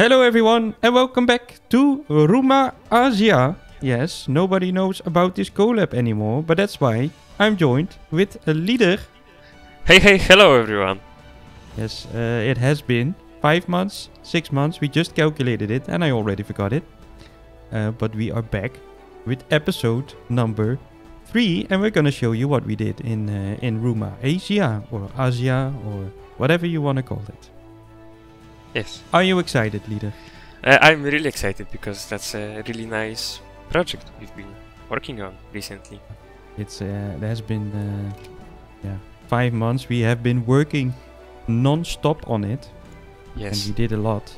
Hello everyone and welcome back to Rumah Asia. Yes, nobody knows about this collab anymore, but that's why I'm joined with a LideR. Hey, hey, hello everyone. Yes, uh, it has been five months, six months. We just calculated it and I already forgot it. Uh, but we are back with episode number three, and we're gonna show you what we did in uh, in Rumah Asia or Asia or whatever you wanna call it. Yes. Are you excited, LideR? Uh, I'm really excited because that's a really nice project we've been working on recently. It's uh, it has been uh, yeah five months. We have been working non-stop on it, Yes. and we did a lot.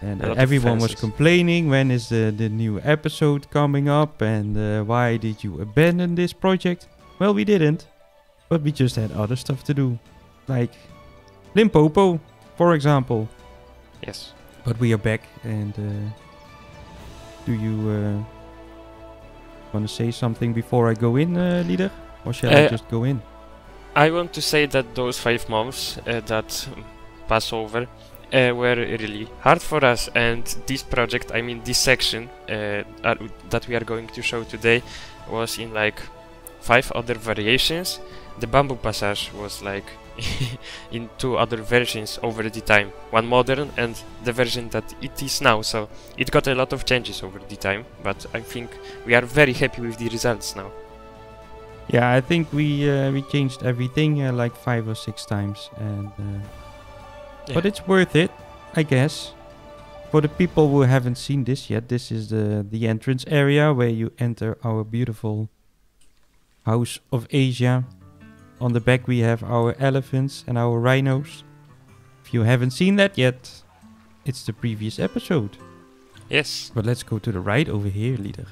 And A uh, lot everyone was complaining when is the the new episode coming up, and uh, why did you abandon this project? Well, we didn't, but we just had other stuff to do, like Limpopo, for example. Yes. But we are back, and uh, do you uh, want to say something before I go in, uh, LideR, or shall I Uh, just go in? I want to say that those five months uh, that pass over uh, were really hard for us, and this project, I mean this section uh, are, that we are going to show today, was in like five other variations. The bamboo passage was like in two other versions over the time, one modern and the version that it is now. So it got a lot of changes over the time, but I think we are very happy with the results now. Yeah, I think we uh, we changed everything uh, like five or six times, and uh, but it's worth it, I guess. For the people who haven't seen this yet, this is the the entrance area where you enter our beautiful house of Asia. On the back we have our elephants and our rhinos. If you haven't seen that yet, it's the previous episode. Yes. But let's go to the right over here, LideR.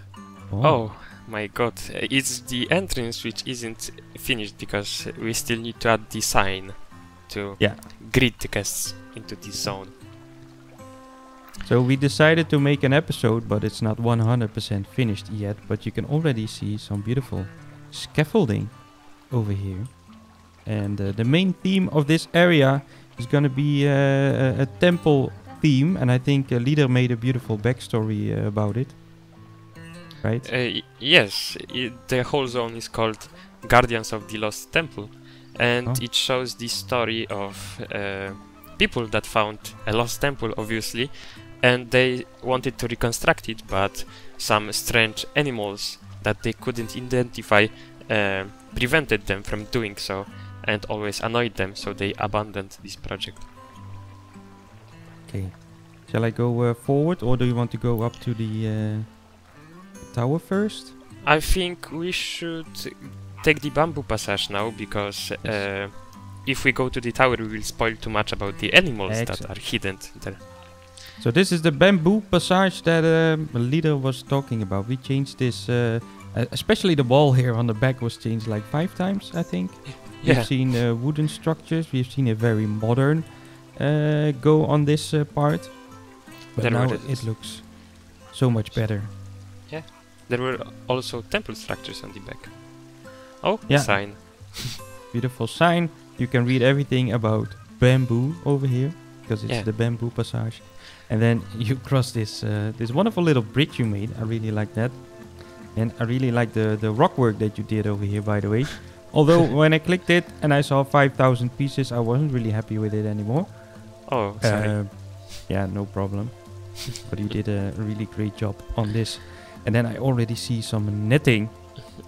Oh my god, uh, it's the entrance which isn't finished because we still need to add the sign to Yeah. greet the guests into this zone. So we decided to make an episode, but it's not 100% finished yet. But you can already see some beautiful scaffolding over here. And uh, the main theme of this area is going to be uh, a, a temple theme. And I think uh, LideR made a beautiful backstory uh, about it. Right? Uh, yes, i the whole zone is called Guardians of the Lost Temple, and Oh. it shows the story of uh, people that found a lost temple, obviously, and they wanted to reconstruct it, but some strange animals that they couldn't identify uh, prevented them from doing so, and always annoyed them, so they abandoned this project. Okay. Shall I go uh, forward or do you want to go up to the uh, tower first? I think we should take the bamboo passage now because Yes. uh, if we go to the tower, we will spoil too much about the animals that are hidden there. So this is the bamboo passage that um, the LideR was talking about. We changed this, uh, uh, especially the wall here on the back was changed like five times, I think. Yeah. We've seen uh, wooden structures. We've seen a very modern uh, go on this uh, part, but There now it looks so much better. Yeah. There were also temple structures on the back. Oh, Yeah. sign. Beautiful sign. You can read everything about bamboo over here because it's Yeah. the bamboo passage. And then you cross this uh, this wonderful little bridge you made. I really like that. And I really like the the rock work that you did over here, by the way. Although when I clicked it and I saw 5,000 pieces, I wasn't really happy with it anymore. Oh, sorry. Uh, yeah, no problem. but you did a really great job on this. And then I already see some netting.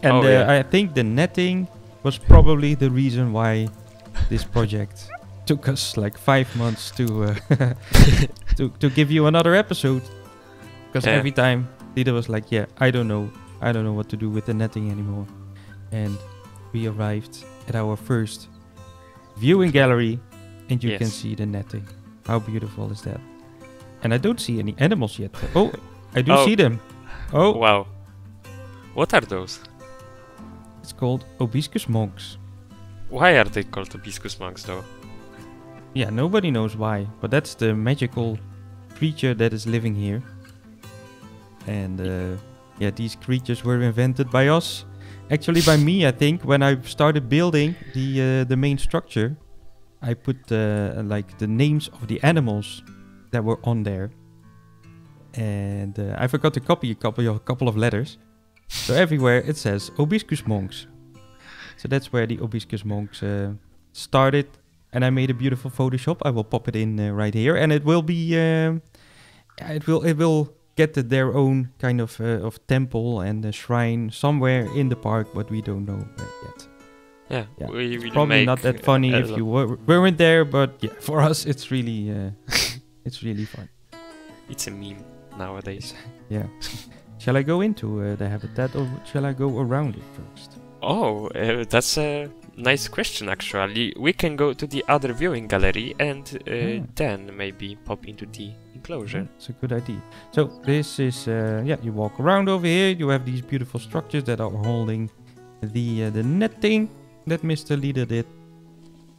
And Oh, uh, yeah. I think the netting was probably the reason why this project took us like five months to uh, to to give you another episode. Because Yeah. every time LideR was like, "Yeah, I don't know, I don't know what to do with the netting anymore," and we arrived at our first viewing gallery, and you can see the netting. How beautiful is that? And I don't see any animals yet. Oh, I do Oh. see them. Oh, Wow. What are those? it's called Obiscus monks. Why are they called hibiscus monks though? Yeah, nobody knows why, but that's the magical creature that is living here. And uh, yeah, these creatures were invented by us. Actually, by me, I think. When I started building the uh, the main structure, I put uh, like the names of the animals that were on there, and uh, I forgot to copy a couple of, couple of letters. so everywhere it says Obiscus monks. So that's where the Obiscus monks uh, started, and I made a beautiful Photoshop. I will pop it in uh, right here, and it will be um, it will it will get their own kind of uh, of temple and a shrine somewhere in the park, but we don't know uh, yet. Yeah, Yeah, we will Probably make not that uh, funny if you were, weren't there, but yeah, for us it's really uh, it's really fun. It's a meme nowadays. Yeah. shall I go into uh, the habitat or shall I go around it first? Oh, uh, that's a nice question actually. We can go to the other viewing gallery and uh, Ah. then maybe pop into the enclosure. It's a good idea. So this is uh, yeah, you walk around over here. You have these beautiful structures that are holding the uh, the netting that Mr. LideR did.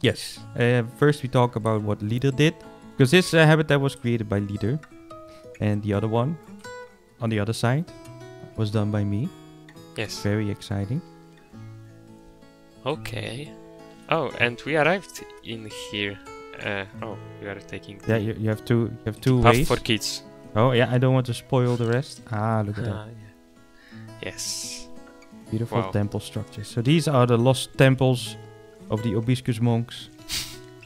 Yes. Uh, first we talk about what LideR did because this uh, habitat was created by LideR, and the other one on the other side was done by me. Yes. Very exciting. Okay. Oh, and we arrived in here. Uh, oh, you are taking Yeah, you, you have two you have two ways. for kids. Oh yeah, I don't want to spoil the rest. Ah, look at that. Ah, yeah. Yes. Beautiful Wow. temple structures. So these are the lost temples of the Obiscus monks.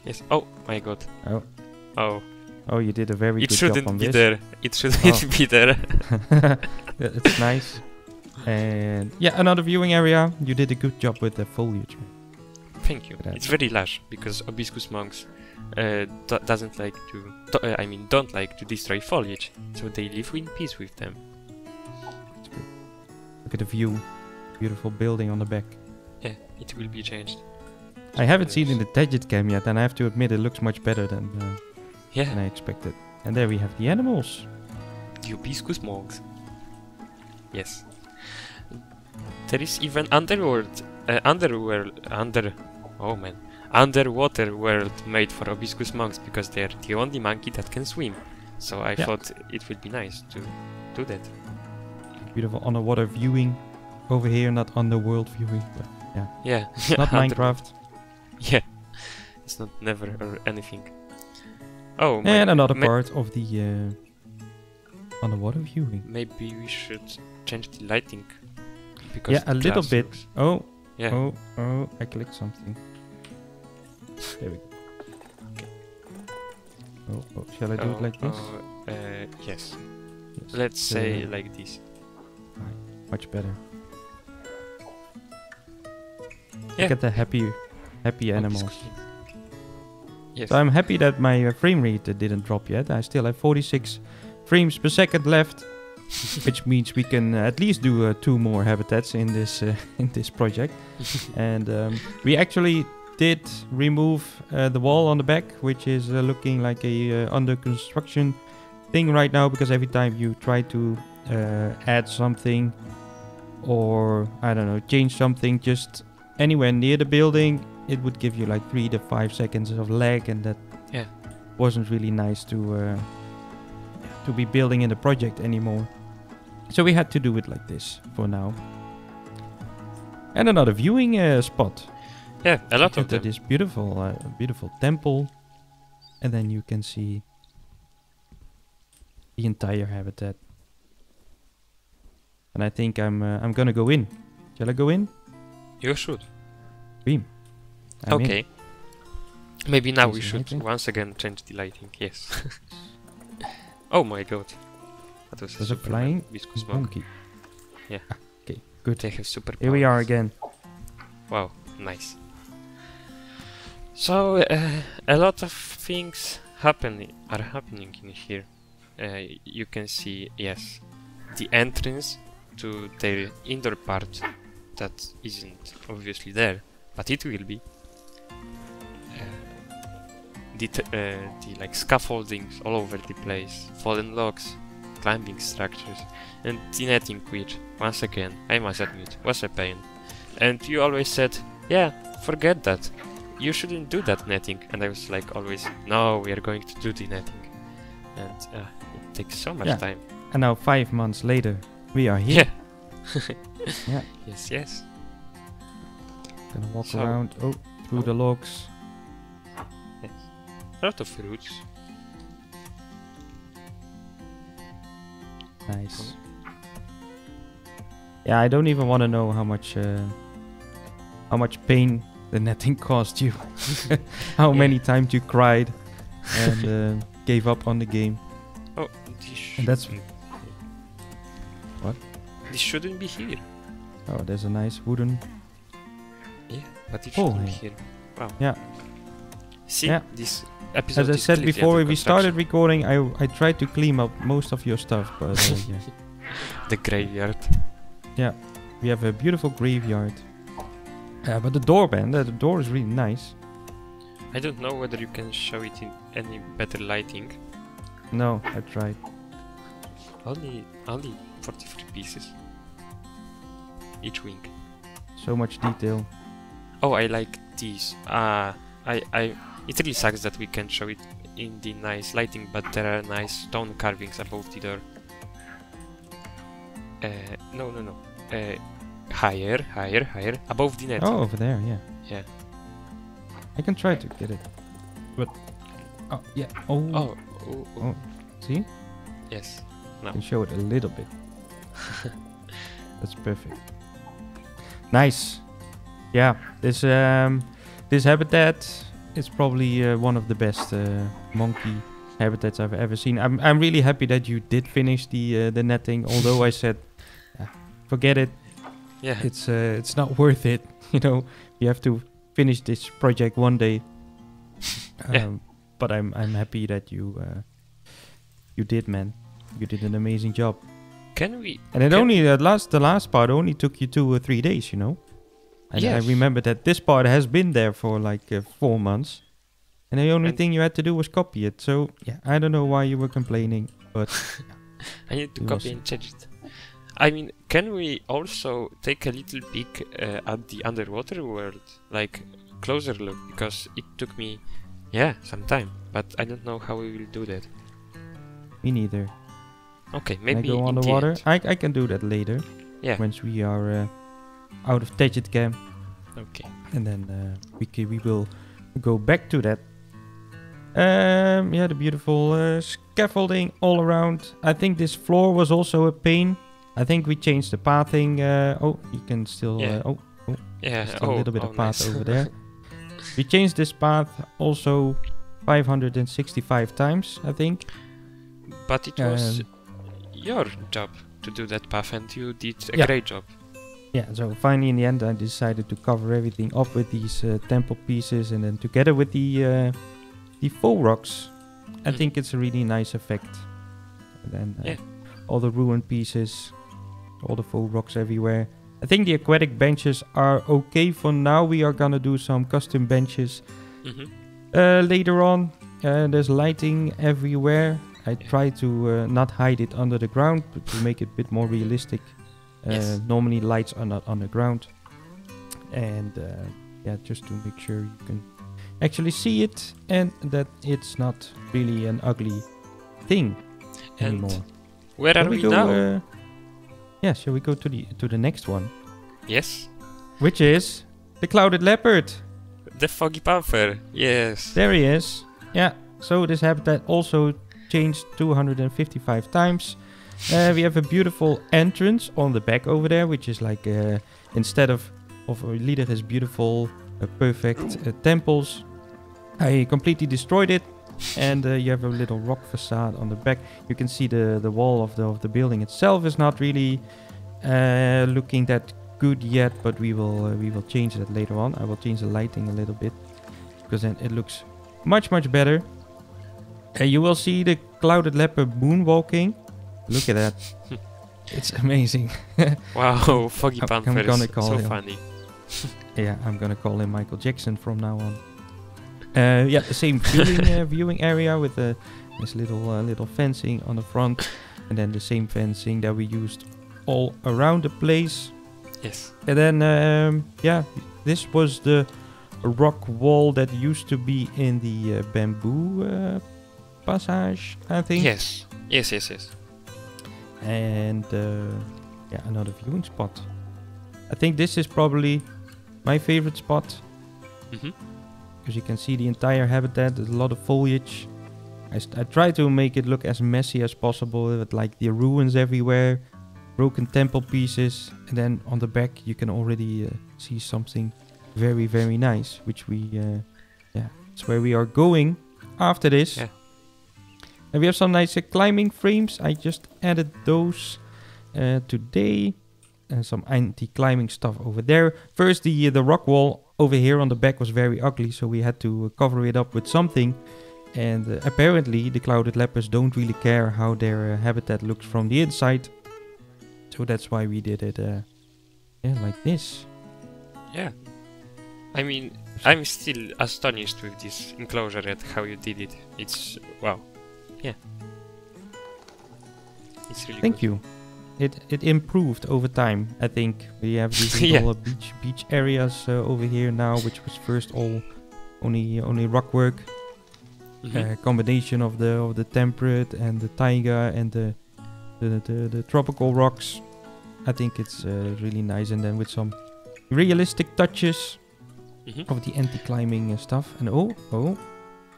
Yes. Oh my god. Oh. Oh. Oh, you did a very it good job shouldn't on be this. there. It shouldn't Oh. be there. It's nice. And yeah, another viewing area. You did a good job with the foliage. Thank you. That- It's very lush because Obiscus monks uh, do- doesn't like to. do- uh, I mean, don't like to destroy foliage, so they live in peace with them. Look at the view. Beautiful building on the back. Yeah, it will be changed. I haven't seen in the Tagit cam yet, and I have to admit it looks much better than, uh, than I expected. And there we have the animals. the Obiscus monks. Yes. There is even underworld, uh, underworld, under. Oh man, underwater world made for Obiscus monks because they're the only monkey that can swim. So I Yeah. thought it would be nice to do that. Beautiful underwater viewing over here, not underworld viewing, but Yeah. not Minecraft. Yeah, it's not never or anything. Oh, And another part of the uh, underwater viewing. Maybe we should change the lighting. Because Yeah, a little bit. looks- Oh, Yeah. oh, oh, I clicked something. There we go. Oh, oh, shall I do it Oh, like this? oh, uh, yes. Yes. Let's say Uh, like this. much better. Yeah. Look at the happy, happy Oh, animals. Yes. So I'm happy that my uh, frame rate uh, didn't drop yet. I still have 46 frames per second left, which means we can uh, at least do uh, two more habitats in this uh, in this project. and um, we actually did remove uh, the wall on the back, which is uh, looking like a uh, under construction thing right now because every time you try to uh, add something or I don't know change something just anywhere near the building, it would give you like three to five seconds of lag, and that Yeah. wasn't really nice to uh, to be building in the project anymore. So we had to do it like this for now. And another viewing uh, spot. Yeah, a lot of them. this beautiful, uh, beautiful temple, and then you can see the entire habitat. And I think I'm uh, I'm gonna go in. Shall I go in? You should. I'm in. okay. Maybe now we should lighting. once again change the lighting. Yes. oh my god. That was There's a Superman flying Viscous. Monkey. Yeah. Ah, okay, good. They have super. Here we are again. Wow, nice. So uh, a lot of things happen are happening in here. Uh, you can see yes, the entrance to the indoor part that isn't obviously there, but it will be. Uh, the uh, the like scaffoldings all over the place, fallen logs, climbing structures, and the netting which once again I must admit was a pain. And you always said, yeah, forget that. You shouldn't do that netting. And I was like, always, no, we are going to do the netting. And uh, it takes so much Yeah. time. And now five months later, we are here. Yeah. Yeah. Yes, yes. Gonna walk So- around. Oh, through the logs. yes. A lot of fruits. Nice. Yeah, I don't even want to know how much uh, how much pain the netting cost you. how Yeah. many times you cried and uh, gave up on the game. Oh, this And that's- What? This shouldn't be here. Oh, there's a nice wooden. Yeah, but it Oh, shouldn't be here. Wow. Yeah. See, Yeah. this episode As I said before we started recording, I I tried to clean up most of your stuff, but uh, yeah. The graveyard. Yeah, we have a beautiful graveyard. Yeah, but the door, man, the, door is really nice. I don't know whether you can show it in any better lighting. No, I tried. Only, only 43 pieces. Each wing. So much detail. Oh, I like these. Ah, I, I. It really sucks that we can't show it in the nice lighting, but there are nice stone carvings above the door. Uh, no, no, no. Uh, higher, higher, higher, above the net. Oh, over there, yeah. Yeah. I can try to get it. But oh yeah. Oh, Oh, oh, oh. Oh. see, yes. I can show it a little bit. That's perfect. Nice. Yeah, this um, this habitat is probably uh, one of the best uh, monkey habitats I've ever seen. I'm I'm really happy that you did finish the uh, the netting. Although I said, "Ah, forget it. Yeah. It's uh, it's not worth it. You know, you have to finish this project one day. Um, Yeah. But I'm I'm happy that you uh, you did, man. You did an amazing job. Can we? And it only the last the last part only took you two or three days, you know. And Yes. I remember that this part has been there for like uh, four months, and the only And- thing you had to do was copy it. So yeah, I don't know why you were complaining, but I need to copy and change it. I mean, can we also take a little peek uh, at the underwater world, like closer look? Because it took me, yeah, some time, but I don't know how we will do that. me neither. Okay, Can maybe I go on the water? I I can do that later Yeah. once we are uh, out of Tejet Camp, Okay. and then uh, we ca- we will go back to that. Um, yeah, the beautiful uh, scaffolding all around. I think this floor was also a pain. I think we changed the pathing. Uh, oh, you can still. Yeah. Uh, oh, Yeah. just oh, a little bit oh, of path nice. over there. we changed this path also 565 times, I think. but it was Um, your job to do that path, and you did a Yeah. great job. Yeah, so finally in the end, I decided to cover everything up with these uh, temple pieces, and then together with the uh, the faux rocks, I Mm. think it's a really nice effect. And then uh, Yeah. all the ruined pieces, all the faux rocks everywhere. I think the aquatic benches are okay for now. We are gonna do some custom benches hmm uh, later on. Uh, there's lighting everywhere. I try to uh, not hide it under the ground, but to make it a bit more realistic. Uh, Yes. Normally, lights are not underground, and uh, yeah, just to make sure you can actually see it and that it's not really an ugly thing And anymore. where are we, go? now? Yeah, shall we go to the to the next one, yes. which is the clouded leopard? The foggy panther. Yes. There he is. Yeah. So this habitat also changed 255 times. Uh, we have a beautiful entrance on the back over there, which is like uh, instead of of LideR's beautiful, uh, perfect uh, temples, I completely destroyed it. And uh, you have a little rock facade on the back. You can see the the wall of the of the building itself is not really uh, looking that good yet, but we will uh, we will change that later on. I will change the lighting a little bit because then it looks much much better. And you will see the clouded leopard moonwalking. Look at that. it's amazing. Wow, foggy panther is so him. funny. Yeah, I'm gonna call him Michael Jackson from now on. Uh, yeah, the same viewing uh, viewing area with uh, this little uh, little fencing on the front, and then the same fencing that we used all around the place. Yes. And then um, yeah, this was the rock wall that used to be in the uh, bamboo uh, passage, I think. Yes. Yes, yes, yes. and uh, yeah, another viewing spot. I think this is probably my favorite spot hmm because you can see the entire habitat. There's a lot of foliage, I, I try to make it look as messy as possible with like the ruins everywhere, broken temple pieces, and then on the back you can already uh, see something very very nice, which we uh, yeah, it's where we are going after this. Yeah. And we have some nice uh, climbing frames. I just added those uh, today. And some anti-climbing stuff over there. First, the uh, the rock wall over here on the back was very ugly, so we had to cover it up with something. And uh, apparently, the clouded leopards don't really care how their uh, habitat looks from the inside. So that's why we did it, uh, yeah, like this. Yeah. I mean, I'm still astonished with this enclosure at how you did it. It's wow. Yeah. It's really Thank good. you. It it improved over time. I think we have these little uh, beach beach areas uh, over here now, which was first all only only rock work. Mhm. uh, combination of the of the temperate and the taiga and the the, the, the tropical rocks. I think it's uh, really nice, and then with some realistic touches Mhm. of the anti-climbing uh, stuff. And oh, oh,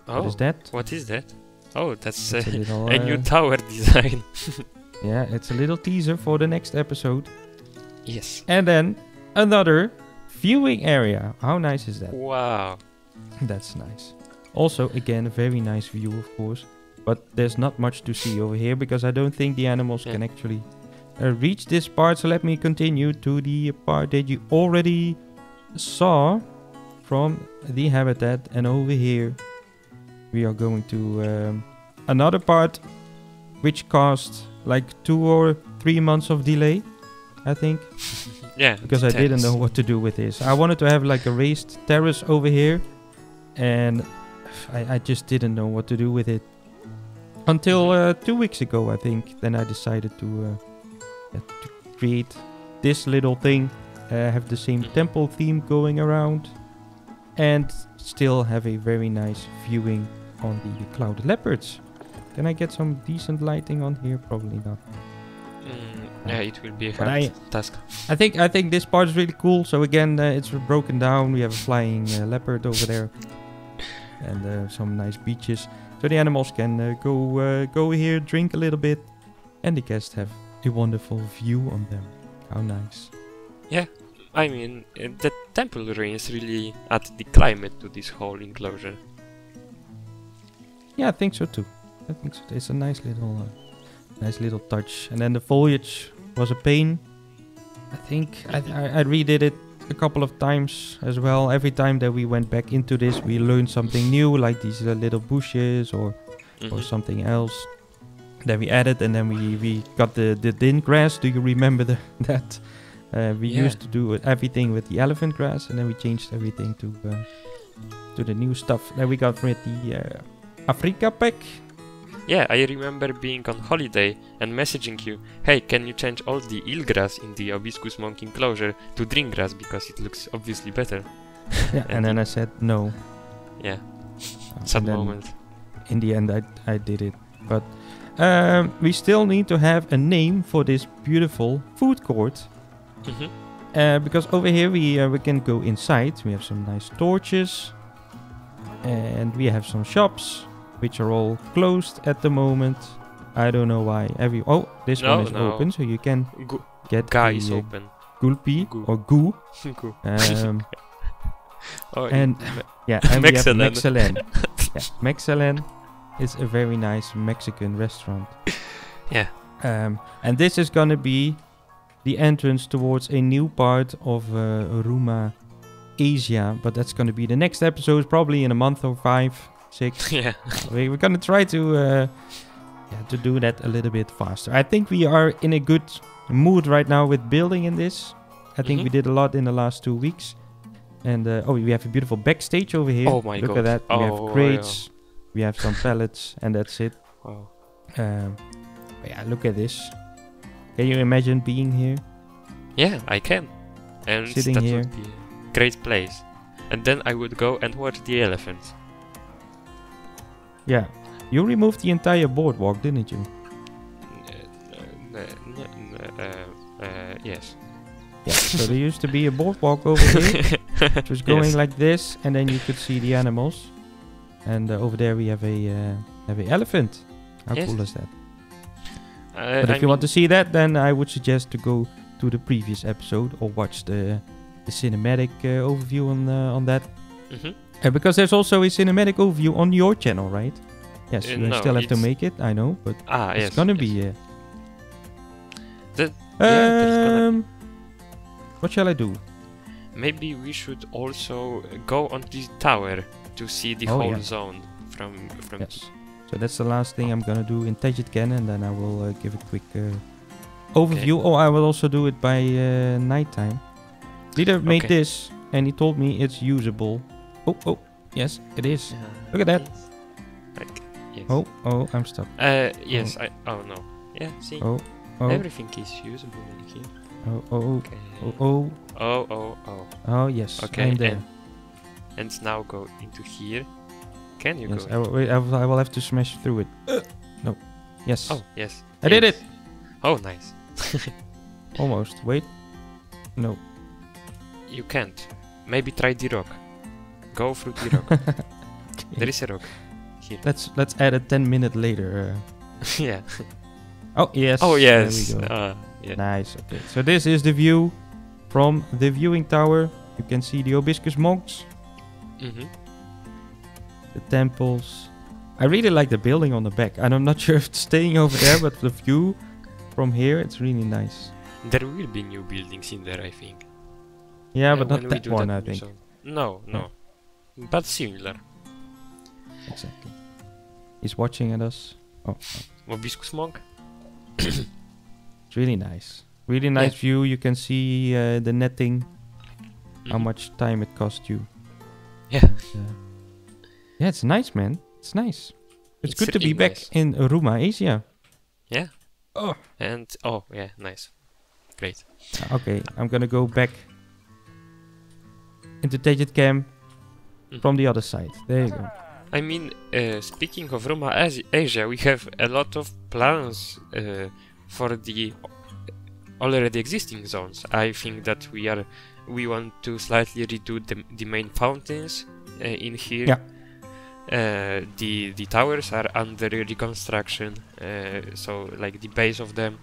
what Oh, is that? what is that? Oh, that's uh, a little, a new uh, tower design. Yeah, it's a little teaser for the next episode. yes. And then another viewing area. How nice is that? Wow. That's nice. Also, again, a very nice view, of course. But there's not much to see over here because I don't think the animals Yeah. can actually uh, reach this part. So let me continue to the part that you already saw from the habitat. And over here, we are going to um, another part which caused like two or three months of delay, I think Yeah. because I didn't know what to do with this. I wanted to have like a raised terrace over here, and I, I just didn't know what to do with it until uh, two weeks ago, I think. Then I decided to, uh, to create this little thing, uh, have the same Mhm. temple theme going around, and still have a very nice viewing on the cloud leopards. Can I get some decent lighting on here? Probably not. Mm, yeah, it will be a hard I- task. I think I think this part is really cool. So again, uh, it's broken down. We have a flying uh, leopard over there, and uh, some nice beaches. So the animals can uh, go uh, go here, drink a little bit, and the guests have a wonderful view on them. How nice! Yeah, I mean, uh, the temple ruins really add the climate to this whole enclosure. Yeah, I think so too. I think so. It's a nice little, uh, nice little touch. And then the foliage was a pain. I think I, I, I redid it a couple of times as well. Every time that we went back into this, we learned something new, like these uh, little bushes or or Mhm. something else. Then we added, and then we we got the the din grass. Do you remember the, that? Uh, we Yeah. used to do everything with the elephant grass, and then we changed everything to uh, to the new stuff that we got with the uh, Africa pack. Yeah, I remember being on holiday and messaging you, hey, can you change all the eelgrass in the hibiscus monk enclosure to drink grass because it looks obviously better? Yeah, and then I said no. Yeah, sad and moment. In the end, I I did it, but um, we still need to have a name for this beautiful food court. Mhm. Uh, because over here we uh, we can go inside. We have some nice torches, and we have some shops, which are all closed at the moment. I don't know why. Every oh, this No, one is no. open, so you can Gu- get guy is the, uh, open. gulpi Gu- or goo. Gu- Um, oh, and yeah, and we have Mexelen. Mexelen. yeah, Mexelen is a very nice Mexican restaurant. Yeah. Um, and this is gonna be the entrance towards a new part of uh, Rumah, Asia. But that's gonna be the next episode, probably in a month or five, six. yeah. we, we're gonna try to uh, yeah, to do that a little bit faster. I think we are in a good mood right now with building in this. I think Mhm. we did a lot in the last two weeks. And uh, oh, we have a beautiful backstage over here. Oh my Look God. Look at that. we Oh, have crates. We have some pallets, and that's it. Wow. Um, yeah, look at this. Can you imagine being here? Yeah, I can. And Sitting that here. would be a great place. And then I would go and watch the elephants. Yeah. You removed the entire boardwalk, didn't you? Uh, uh, uh, uh, uh, yes. Yeah. so there used to be a boardwalk over here. It was going Yes. like this, and then you could see the animals. And uh, over there we have a uh, Heavy elephant. How Yes. cool is that? Uh, But if I you want to see that, then I would suggest to go to the previous episode or watch the the cinematic uh, overview on uh, on that. Mhm. Uh, because there's also a cinematic overview on your channel, right? Yes, Uh, you no, still have to make it. I know, but Ah, it's yes. gonna yes. be. Uh, yeah, um, what shall I do? Maybe we should also go on the tower to see the Oh, whole yeah. zone from from. Yes. So that's the last thing I'm gonna do in Tajiken, and then I will uh, give a quick uh, overview. Oh, I will also do it by uh, nighttime. LideR made Okay. this, and he told me it's usable. Oh, oh, yes, it is. Yeah, Look at that. yes. Like, yes. Oh, oh, I'm stuck. Uh, yes. I. Oh no. Yeah. See. Oh, oh, Everything is usable in here. oh, oh, Okay. oh, oh, Oh oh oh. oh, yes. Okay. I'm there. And, and now go into here. Can you Yes, go? I will, wait, I will, I will have to smash through it. no. Yes. Oh yes. I did it. Oh nice. Almost. Wait. No. You can't. Maybe try the rock. Go through the rock. there is a rock. Here. Let's let's add a 10 minute later. Uh, yeah. oh yes. Oh yes. There we go. Uh, yeah. Nice. Okay. So this is the view from the viewing tower. You can see the Hibiscus monks, Mm-hmm. the temples. I really like the building on the back. And I'm not sure if it's staying over there, but the view from here, it's really nice. There will be new buildings in there, I think. Yeah, Uh, but when not that one, that I think. No, no. But similar. Exactly. He's watching at us. Oh, Hibiscus monk. it's really nice. Really nice view. You can see uh, the netting, how Mhm. much time it cost you. Yeah. Uh, yeah, it's nice, man. It's nice. It's, It's good to be back nice. in Rumah, Asia. Yeah. Oh. And oh yeah, nice. Great. Okay, I'm gonna go back into Tajet Cam Mhm. from the other side. There you go. I mean, uh, speaking of Roma Asi- Asia, we have a lot of plans uh, for the already existing zones. I think that we are we want to slightly redo the, the main fountains uh, in here. Yeah. Uh, the the towers are under reconstruction, uh, so like the base of them.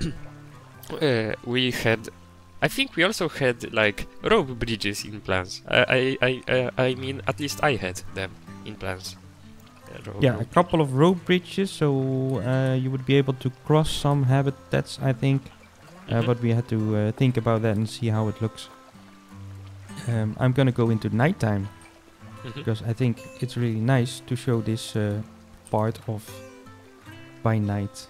uh, we had, I think we also had like rope bridges in plans. I I I, uh, I mean, at least I had them in plans. Uh, Yeah, a couple of rope bridges, so uh, you would be able to cross some habitats, I think. Uh, Mhm. but we had to uh, think about that and see how it looks. Um, I'm gonna go into nighttime Mhm. because I think it's really nice to show this uh, part of by night.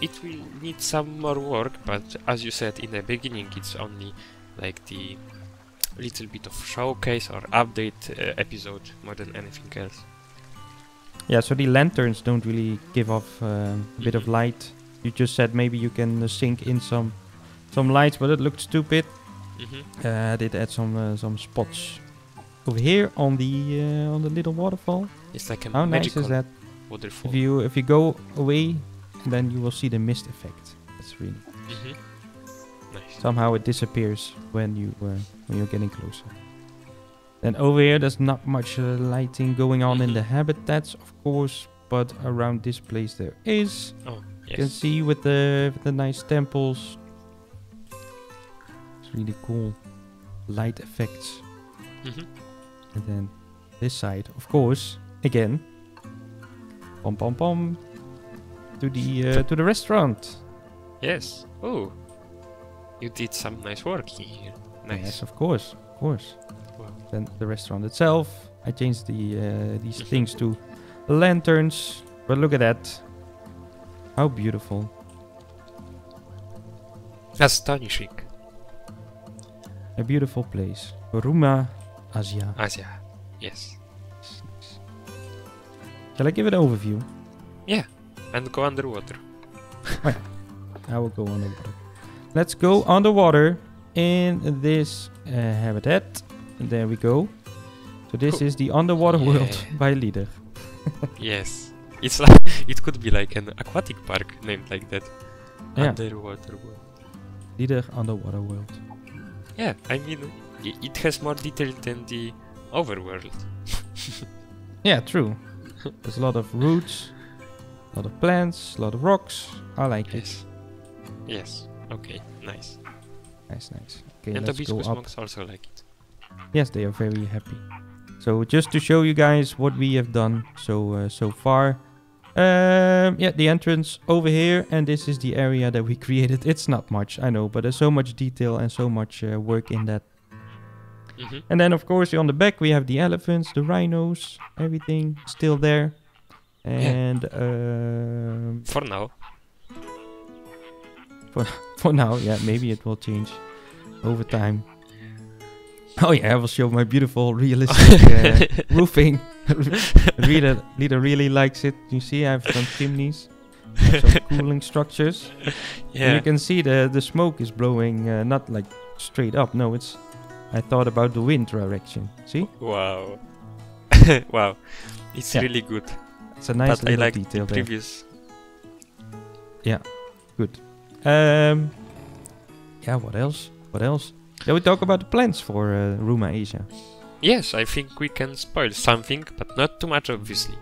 It will need some more work, but as you said in the beginning, it's only like the little bit of showcase or update uh, episode more than anything else. Yeah, so the lanterns don't really give off uh, a bit of light. You just said maybe you can uh, sink in some some lights, but it looked stupid. Mm-hmm. Uh, I did add some uh, some spots over here on the uh, on the little waterfall. It's like a How nice magical is that? waterfall. If you if you go away, then you will see the mist effect. That's really Mhm. Nice. somehow it disappears when you uh, when you're getting closer. Then over here, there's not much uh, lighting going on in the Mhm. habitats, of course, but around this place there is. Oh, yes. You can see with the with the nice temples. It's really cool light effects. Mhm. And then this side, of course, again. Pom pom pom. To the uh, to the restaurant. Yes. Oh, you did some nice work here. Nice. Yes, of course, of course. Wow. Then the restaurant itself. I changed the uh, these Mhm. things to lanterns. But look at that. How beautiful. Astonishing. A beautiful place. Rumah, Asia. Asia. Yes. Shall I give it an overview? And go underwater. I will go underwater. Let's go underwater in this uh, habitat. And there we go. So this Cool. is the underwater world by LideR. yes. It's like it could be like an aquatic park named like that. Yeah. Underwater world. LideR underwater world. Yeah, I mean, it has more detail than the overworld. Yeah, true. There's a lot of roots, a lot of plants, a lot of rocks. I like it. yes. Yes. Okay. Nice. Nice, nice. Okay, and the let's go Hibiscus up. monks also like it. Yes, they are very happy. So just to show you guys what we have done so uh, so far. Um, yeah, the entrance over here, and this is the area that we created. It's not much, I know, but there's so much detail and so much uh, work in that. hmm And then, of course, on the back we have the elephants, the rhinos, everything still there. And um, For now. for now, yeah, maybe it will change over time. Oh yeah, I will show my beautiful realistic uh, roofing. Rita, Rita really likes it. You see, I have some chimneys, some cooling structures. And Yeah. you can see the the smoke is blowing uh, not like straight up. No, it's. I thought about the wind direction. See, Wow. wow. It's Yeah. really good. It's a nice but I little like detail the there. previous. Um, yeah. What else? What else? Shall we talk about the plans for uh, Rumah Asia? Yes, I think we can spoil something, but not too much, obviously.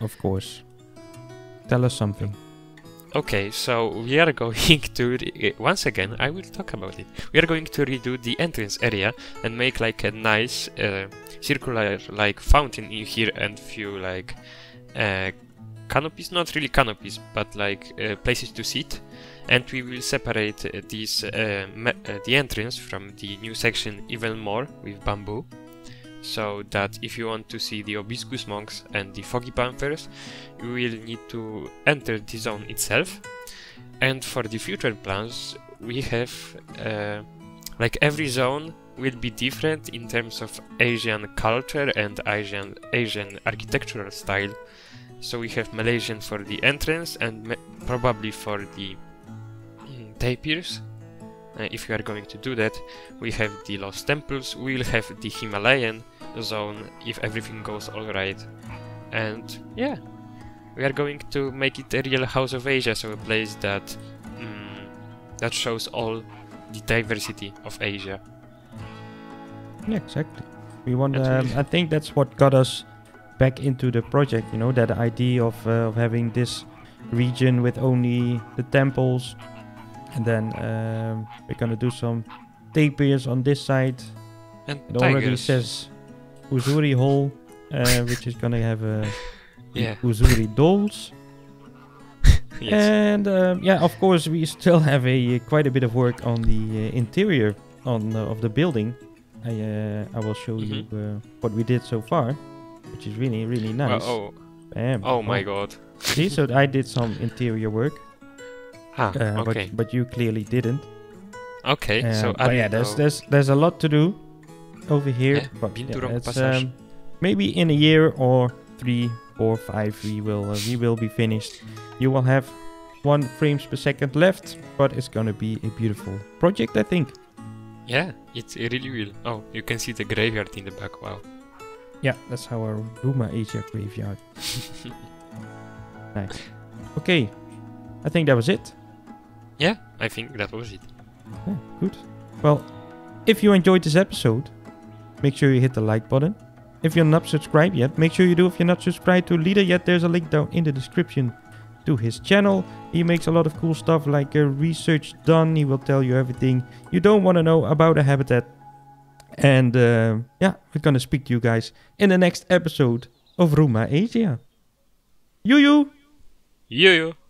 Of course. Tell us something. Okay, so we are going to re- uh, once again. I will talk about it. We are going to redo the entrance area and make like a nice uh, circular like fountain in here and few like uh, canopies. Not really canopies, but like uh, places to sit. And we will separate uh, these uh, uh, the entrance from the new section even more with bamboo. So that if you want to see the Hibiscus monks and the Foggy Panthers, you will need to enter the zone itself. And for the future plans, we have like every zone will be different in terms of Asian culture and Asian Asian architectural style. So we have Malaysian for the entrance and probably for the mm, tapirs. Uh, if you are going to do that, we have the Lost Temples. We will have the Himalayan zone if everything goes alright. And yeah, we are going to make it a real House of Asia, so a place that mm, that shows all the diversity of Asia. Yeah, exactly. We want. Um, I think that's what got us back into the project. You know, that idea of uh, of having this region with only the temples, and then um, we're gonna do some tapirs on this side. And It already says Ussuri Hall, uh, which is gonna have a Yeah. Ussuri dholes. yes. And um, yeah, of course, we still have a uh, quite a bit of work on the uh, interior on uh, of the building. I uh, I will show you uh, what we did so far, which is really really Well, nice. oh, Bam. oh my god. See, so I did some interior work, Ah, uh, okay. but but you clearly didn't. Okay, Uh, so but I yeah, there's know. there's there's a lot to do over here. Yeah, but yeah, to wrong it's, passage. um, maybe in a year or three or five we will uh, we will be finished. You will have one frames per second left, but it's gonna be a beautiful project, I think. Yeah, it really will. Oh, you can see the graveyard in the back. Wow. Yeah, that's how our Rumah Asia graveyard. nice. Okay, I think that was it. yeah, I think that was it. Yeah, good. Well, if you enjoyed this episode, make sure you hit the like button. If you're not subscribed yet, make sure you do. If you're not subscribed to LideR yet, there's a link down in the description to his channel. He makes a lot of cool stuff like uh, research done. He will tell you everything you don't want to know about a habitat. And uh, yeah, we're gonna speak to you guys in the next episode of Rumah Asia. You you. Yo yo.